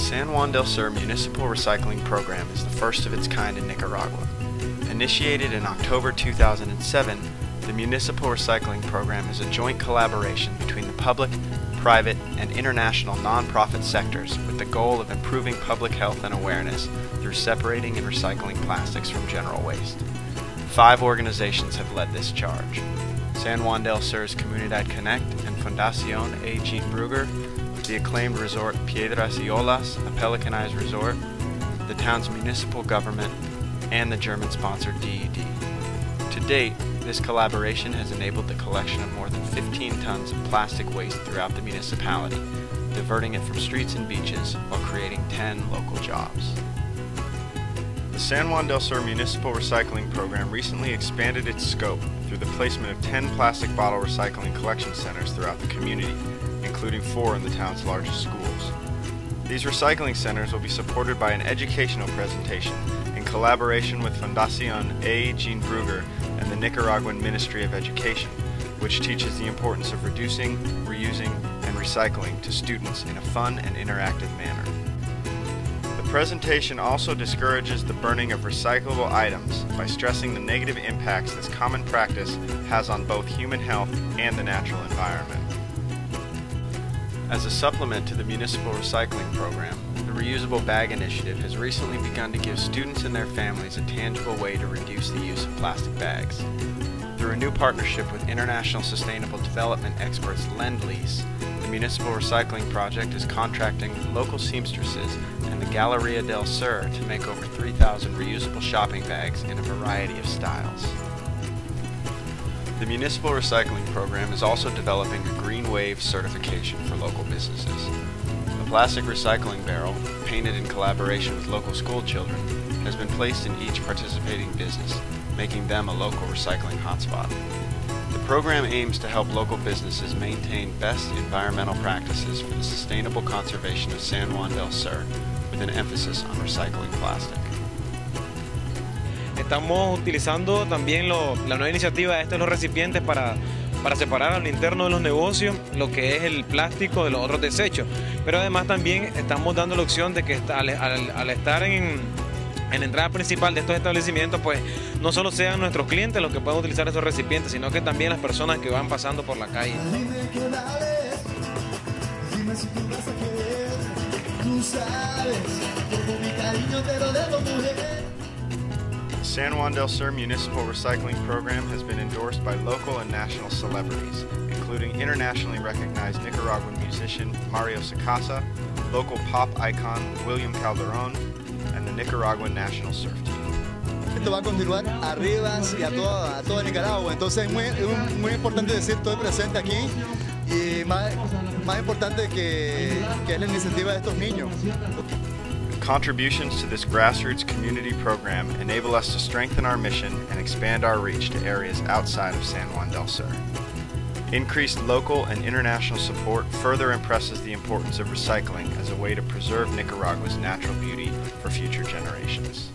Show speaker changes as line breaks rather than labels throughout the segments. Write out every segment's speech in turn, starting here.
San Juan del Sur Municipal Recycling Program is the first of its kind in Nicaragua. Initiated in October 2007, the Municipal Recycling Program is a joint collaboration between the public, private, and international nonprofit sectors with the goal of improving public health and awareness through separating and recycling plastics from general waste. Five organizations have led this charge. San Juan del Sur's Comunidad Connect and Fundación A. Jean Brugger, the acclaimed resort Piedras y Olas, a Pelican Eyes resort, the town's municipal government, and the German-sponsored DED. To date, this collaboration has enabled the collection of more than 15 tons of plastic waste throughout the municipality, diverting it from streets and beaches while creating 10 local jobs. The San Juan del Sur Municipal Recycling Program recently expanded its scope through the placement of 10 plastic bottle recycling collection centers throughout the community, including four in the town's largest schools. These recycling centers will be supported by an educational presentation in collaboration with Fundación A. Jean Brugger and the Nicaraguan Ministry of Education, which teaches the importance of reducing, reusing, and recycling to students in a fun and interactive manner. The presentation also discourages the burning of recyclable items by stressing the negative impacts this common practice has on both human health and the natural environment. As a supplement to the municipal recycling program, the Reusable Bag Initiative has recently begun to give students and their families a tangible way to reduce the use of plastic bags. Through a new partnership with international sustainable development experts Lend-Lease, the Municipal Recycling Project is contracting local seamstresses and the Galleria del Sur to make over 3,000 reusable shopping bags in a variety of styles. The Municipal Recycling Program is also developing a Green Wave certification for local businesses. A plastic recycling barrel, painted in collaboration with local school children, has been placed in each participating business, making them a local recycling hotspot. The program aims to help local businesses maintain best environmental practices for the sustainable conservation of San Juan del Sur, with an emphasis on recycling plastic.
Estamos utilizando también lo, la nueva iniciativa de estos los recipientes para, para separar al interno de los negocios lo que es el plástico de los otros desechos. Pero además también estamos dando la opción de que al, estar en, en la entrada principal de estos establecimientos, pues no solo sean nuestros clientes los que puedan utilizar esos recipientes, sino que también las personas que van pasando por la calle.
The San Juan del Sur Municipal Recycling Program has been endorsed by local and national celebrities, including internationally recognized Nicaraguan musician Mario Sacasa, local pop icon William Calderon, and the Nicaraguan national surf team.
Esto va a continuar arriba y a toda, a toda Nicaragua, entonces es muy, muy importante decir estoy presente aquí y más, más importante que, que es la iniciativa de estos niños.
Contributions to this grassroots community program enable us to strengthen our mission and expand our reach to areas outside of San Juan del Sur. Increased local and international support further impresses the importance of recycling as a way to preserve Nicaragua's natural beauty for future generations.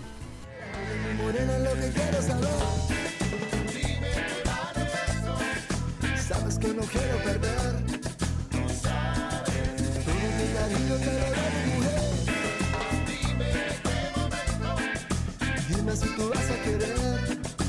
vas a querer.